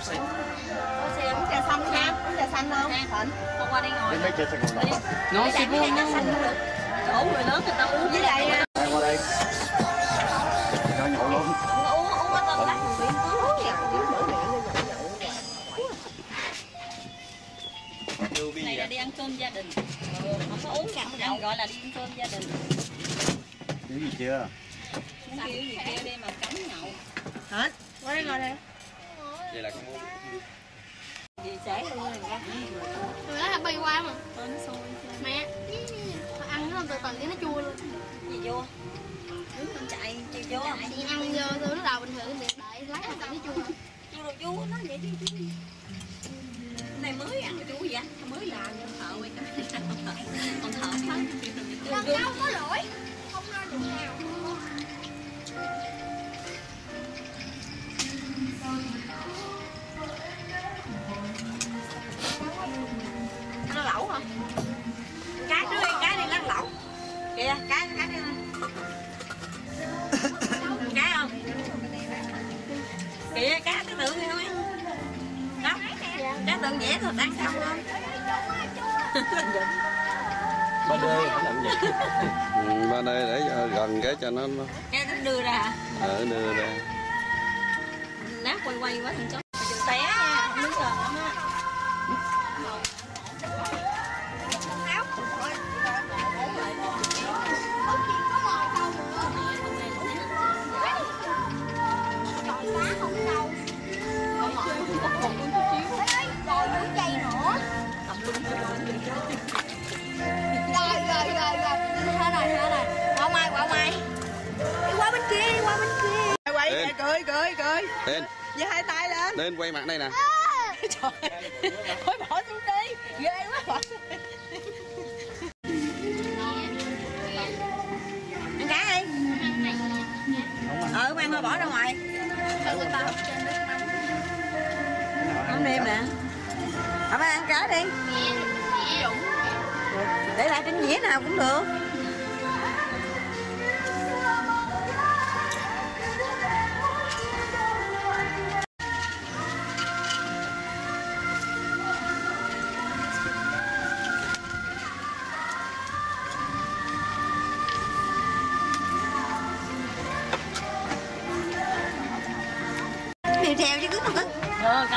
xanh uống trà xanh ha uống trà xanh không thịnh Con qua đây ngồi. Mấy chai xanh còn nó cái buông trà xanh được. Chỗ người lớn người ta uống với lại à, Đây qua đây Cho nhậu luôn uống uống có tôm bị vậy. Này là đi ăn cơm gia đình. Không có uống nhậu gọi là đi ăn cơm gia đình. Chứ gì chưa Muốn kêu gì kêu đi mà cấm nhậu. hả qua đây ngồi đây Vậy là con uống Gì sẽ luôn rồi nó là bay qua mà Tôi nó sôi. Mẹ ăn nó từ từ cái nó chua luôn Gì vô? Đứng con chạy chiều vô. Chị ăn vô từ lúc đầu bình thường thì đợi lát nó nó chua Chua đồ chua nó vậy đi. Này mới ăn chua vậy? Mới làm con thợ quay cái. Con thợ. Con đâu có lỗi Không lo được nào hả cái đưa đi cái đi lăn lẩu kìa cái cái đi. Cái không? Kìa cá cái tượng không em đó. Cá tượng vẽ thôi ăn xong không? Ba đê gì? Ừ, ba đây để cho gần cái cho nó nó. Cái nó đưa ra hả? Ở đưa ra. Nát quay quay quá thằng chó. Té nha không đứng gần lắm á quay Lên. cười cười cười. Lên. Giơ hai tay lên. Lên quay mặt đây nè. Trời thôi bỏ xuống đi. Ghê quá bỏ xuống ăn cá đi ừ mang thôi bỏ ra ngoài. Không đêm nè. Ở ăn cá đi. Để lại trên dĩa nào cũng được theo chứ cứ không? Ờ, cứ